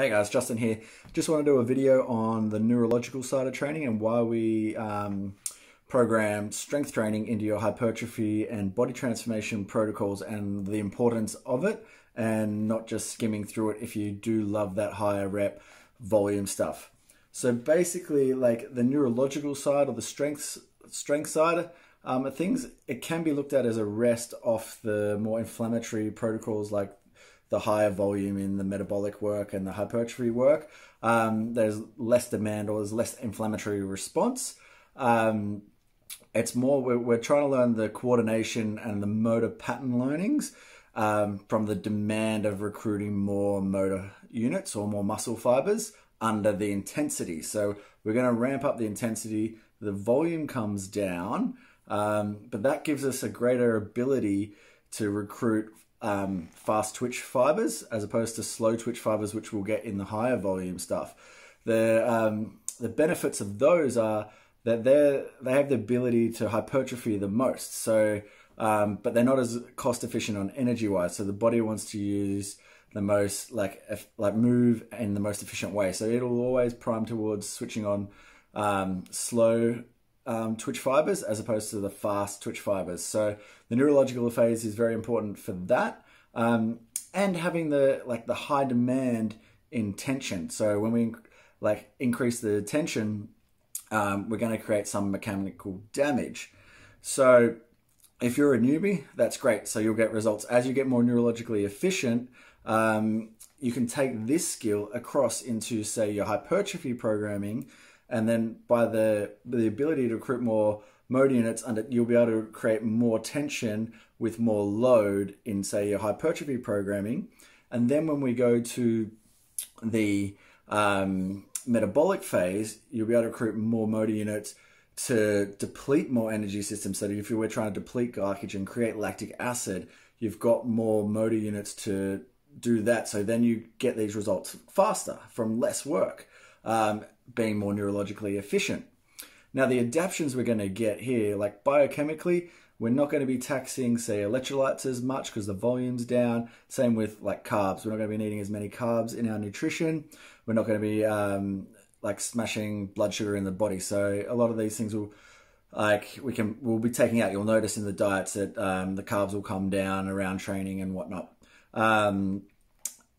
Hey guys, Justin here. Just want to do a video on the neurological side of training and why we um, program strength training into your hypertrophy and body transformation protocols and the importance of it and not just skimming through it if you do love that higher rep volume stuff. So basically like the neurological side or the strength, strength side um, things, it can be looked at as a rest off the more inflammatory protocols like the higher volume in the metabolic work and the hypertrophy work, um, there's less demand or there's less inflammatory response. Um, it's more, we're, we're, trying to learn the coordination and the motor pattern learnings um, from the demand of recruiting more motor units or more muscle fibers under the intensity. So we're going to ramp up the intensity, the volume comes down, um, but that gives us a greater ability to recruit um, fast twitch fibers as opposed to slow twitch fibers, which we'll get in the higher volume stuff. The um, the benefits of those are that they they have the ability to hypertrophy the most. So, um, but they're not as cost efficient on energy wise. So the body wants to use the most like like move in the most efficient way. So it'll always prime towards switching on um, slow um, twitch fibers as opposed to the fast twitch fibers. So the neurological phase is very important for that, um, and having the like the high demand in tension. So when we like increase the tension, um, we're going to create some mechanical damage. So if you're a newbie, that's great. So you'll get results as you get more neurologically efficient. Um, you can take this skill across into say your hypertrophy programming and then by the the ability to recruit more motor units, under, you'll be able to create more tension with more load in say your hypertrophy programming. And then when we go to the um, metabolic phase, you'll be able to recruit more motor units to deplete more energy systems. So if you were trying to deplete glycogen, create lactic acid, you've got more motor units to do that. So then you get these results faster from less work um, being more neurologically efficient. Now, the adaptions we're going to get here, like biochemically, we're not going to be taxing, say, electrolytes as much because the volume's down. Same with like carbs. We're not going to be needing as many carbs in our nutrition. We're not going to be um, like smashing blood sugar in the body. So a lot of these things will, like, we can we'll be taking out. You'll notice in the diets that um, the carbs will come down around training and whatnot. Um,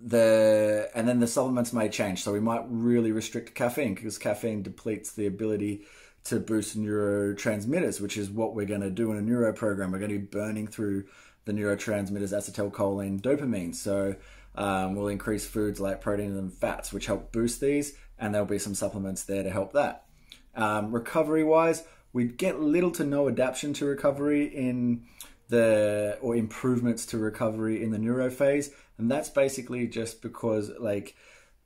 the and then the supplements may change. So we might really restrict caffeine because caffeine depletes the ability to boost neurotransmitters, which is what we're going to do in a neuro program. We're going to be burning through the neurotransmitters acetylcholine, dopamine. So um, we'll increase foods like protein and fats, which help boost these, and there'll be some supplements there to help that. Um, recovery wise, we get little to no adaptation to recovery in the or improvements to recovery in the neuro phase. And that's basically just because like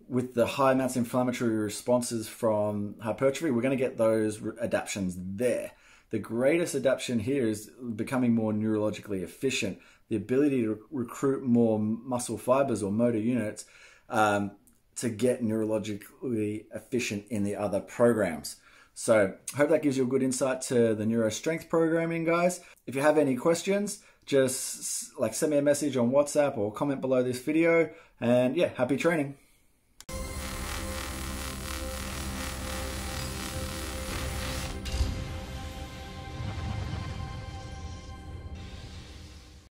with the high amounts of inflammatory responses from hypertrophy we're going to get those adaptations there. The greatest adaptation here is becoming more neurologically efficient. The ability to recruit more muscle fibers or motor units um, to get neurologically efficient in the other programs so I hope that gives you a good insight to the neuro strength programming guys if you have any questions just like send me a message on WhatsApp or comment below this video. And yeah, happy training.